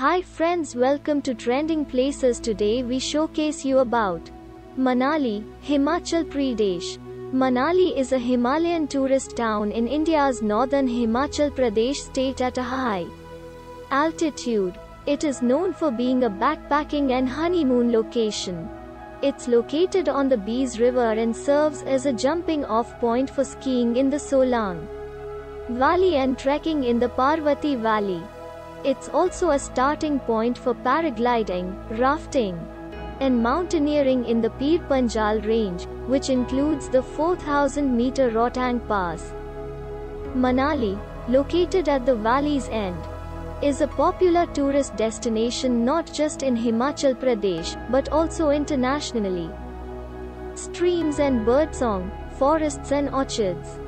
Hi friends welcome to Trending Places today we showcase you about Manali, Himachal Pradesh. Manali is a Himalayan tourist town in India's northern Himachal Pradesh state at a high altitude. It is known for being a backpacking and honeymoon location. It's located on the Beas River and serves as a jumping off point for skiing in the Solang Valley and trekking in the Parvati Valley. It's also a starting point for paragliding, rafting, and mountaineering in the Pir Panjal range, which includes the 4000 meter Rohtang Pass. Manali, located at the valley's end, is a popular tourist destination not just in Himachal Pradesh, but also internationally. Streams and birdsong, forests and orchards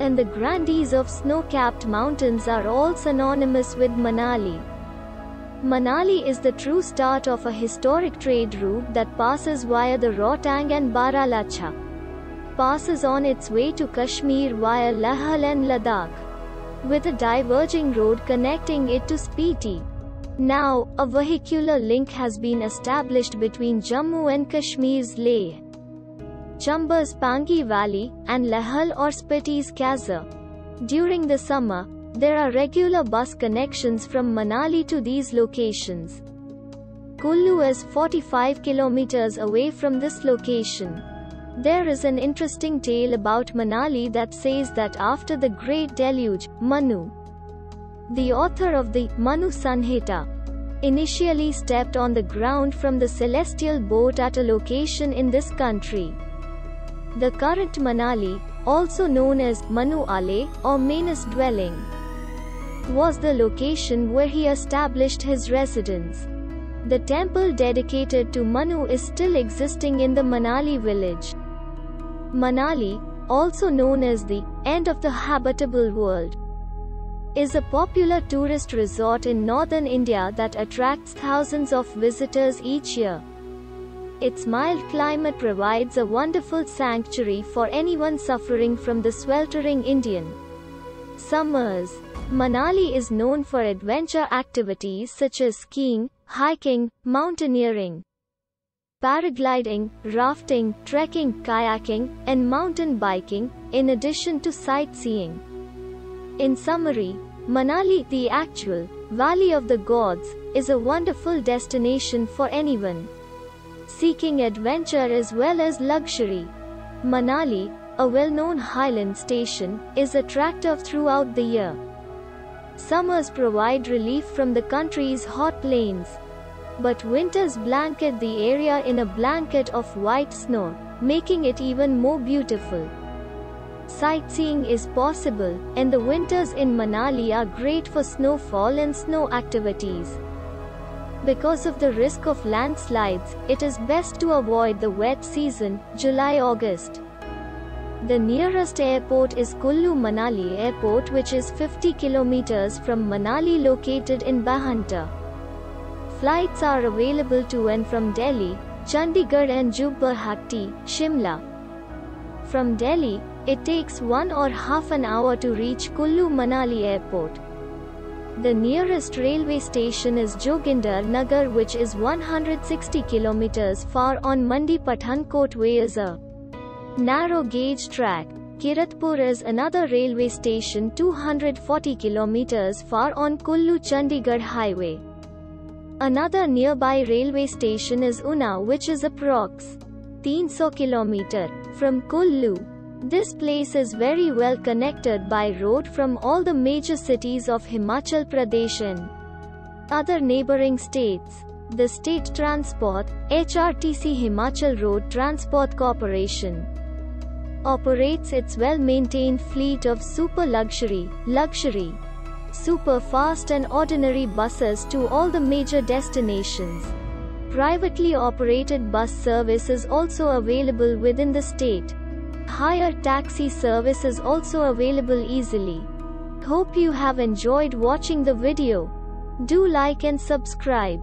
and the grandees of snow-capped mountains are all synonymous with Manali. Manali is the true start of a historic trade route that passes via the Rohtang and Baralacha. Passes on its way to Kashmir via Leh and Ladakh. With a diverging road connecting it to Spiti. Now, a vehicular link has been established between Jammu and Kashmir's Leh. Chamba's Pangi Valley, and Lahal or Spiti's Khazar. During the summer, there are regular bus connections from Manali to these locations. Kullu is 45 kilometers away from this location. There is an interesting tale about Manali that says that after the Great Deluge, Manu, the author of the Manu Samhita, initially stepped on the ground from the celestial boat at a location in this country. The current Manali, also known as Manu Ale or Manus dwelling, was the location where he established his residence. The temple dedicated to Manu is still existing in the Manali village. Manali, also known as the end of the habitable world, is a popular tourist resort in northern India that attracts thousands of visitors each year. Its mild climate provides a wonderful sanctuary for anyone suffering from the sweltering Indian summers. Manali is known for adventure activities such as skiing, hiking, mountaineering, paragliding, rafting, trekking, kayaking, and mountain biking, in addition to sightseeing. In summary, Manali, the actual Valley of the Gods, is a wonderful destination for anyone seeking adventure as well as luxury. Manali, a well-known highland station, is attractive throughout the year. Summers provide relief from the country's hot plains. But winters blanket the area in a blanket of white snow, making it even more beautiful. Sightseeing is possible, and the winters in Manali are great for snowfall and snow activities. Because of the risk of landslides, it is best to avoid the wet season, July-August. The nearest airport is Kullu Manali Airport which is 50 kilometers from Manali located in Bhuntar. Flights are available to and from Delhi, Chandigarh and Jubbarhatti, Shimla. From Delhi, it takes one or half an hour to reach Kullu Manali Airport. The nearest railway station is Joginder Nagar which is 160 kilometers far on Mandi Pathankot way is a narrow gauge track. Kiratpur is another railway station 240 kilometers far on Kullu Chandigarh highway. Another nearby railway station is Una which is approx 300 kilometer from Kullu. This place is very well connected by road from all the major cities of Himachal Pradesh and other neighboring states. The State Transport, HRTC Himachal Road Transport Corporation, operates its well-maintained fleet of super luxury, luxury, super fast and ordinary buses to all the major destinations. Privately operated bus service is also available within the state. Hire taxi service is also available easily. Hope you have enjoyed watching the video. Do like and subscribe.